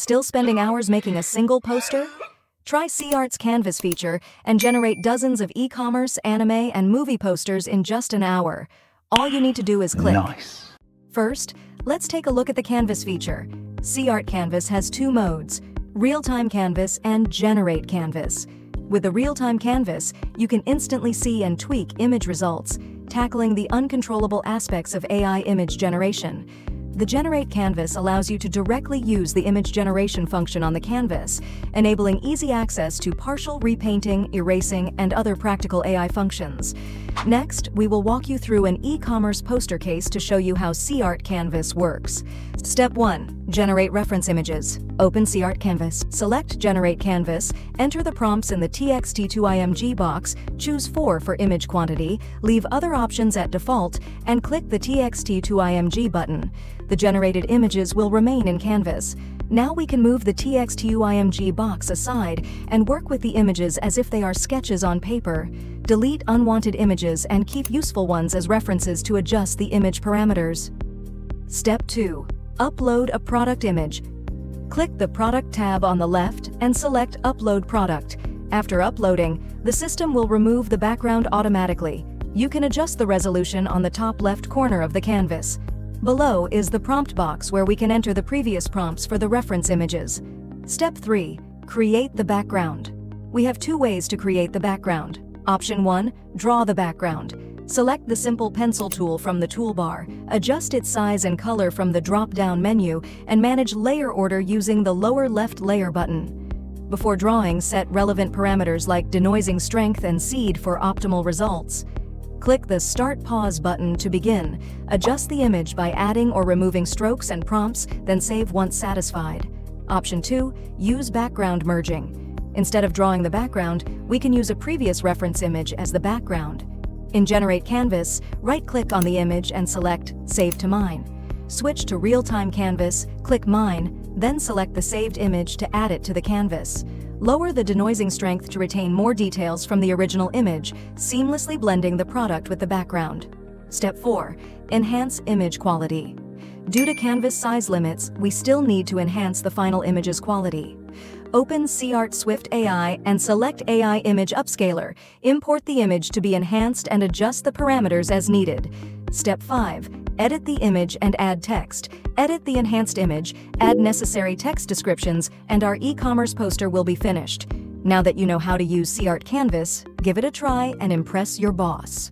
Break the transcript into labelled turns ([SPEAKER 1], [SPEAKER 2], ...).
[SPEAKER 1] Still spending hours making a single poster? Try SeaArt's Canvas feature and generate dozens of e-commerce, anime, and movie posters in just an hour. All you need to do is click.
[SPEAKER 2] Nice.
[SPEAKER 1] First, let's take a look at the Canvas feature. SeaArt Canvas has two modes, Real-Time Canvas and Generate Canvas. With the Real-Time Canvas, you can instantly see and tweak image results, tackling the uncontrollable aspects of AI image generation. The Generate Canvas allows you to directly use the image generation function on the canvas, enabling easy access to partial repainting, erasing, and other practical AI functions. Next, we will walk you through an e-commerce poster case to show you how SeaArt Canvas works. Step 1. Generate reference images. Open SeaArt Canvas. Select Generate Canvas, enter the prompts in the TXT2IMG box, choose 4 for image quantity, leave other options at default, and click the TXT2IMG button. The generated images will remain in Canvas. Now we can move the TXT2IMG box aside and work with the images as if they are sketches on paper. Delete unwanted images and keep useful ones as references to adjust the image parameters. Step 2. Upload a product image. Click the Product tab on the left and select Upload Product. After uploading, the system will remove the background automatically. You can adjust the resolution on the top left corner of the canvas. Below is the prompt box where we can enter the previous prompts for the reference images. Step 3. Create the background. We have two ways to create the background. Option 1. Draw the background. Select the simple pencil tool from the toolbar, adjust its size and color from the drop-down menu, and manage layer order using the lower left layer button. Before drawing, set relevant parameters like denoising strength and seed for optimal results. Click the Start Pause button to begin. Adjust the image by adding or removing strokes and prompts, then save once satisfied. Option 2. Use background merging. Instead of drawing the background, we can use a previous reference image as the background. In Generate Canvas, right-click on the image and select Save to Mine. Switch to Real-Time Canvas, click Mine, then select the saved image to add it to the canvas. Lower the denoising strength to retain more details from the original image, seamlessly blending the product with the background. Step 4. Enhance image quality. Due to canvas size limits, we still need to enhance the final image's quality. Open SeaArt Swift AI and select AI Image Upscaler. Import the image to be enhanced and adjust the parameters as needed. Step 5. Edit the image and add text. Edit the enhanced image, add necessary text descriptions, and our e-commerce poster will be finished. Now that you know how to use SeaArt Canvas, give it a try and impress your boss.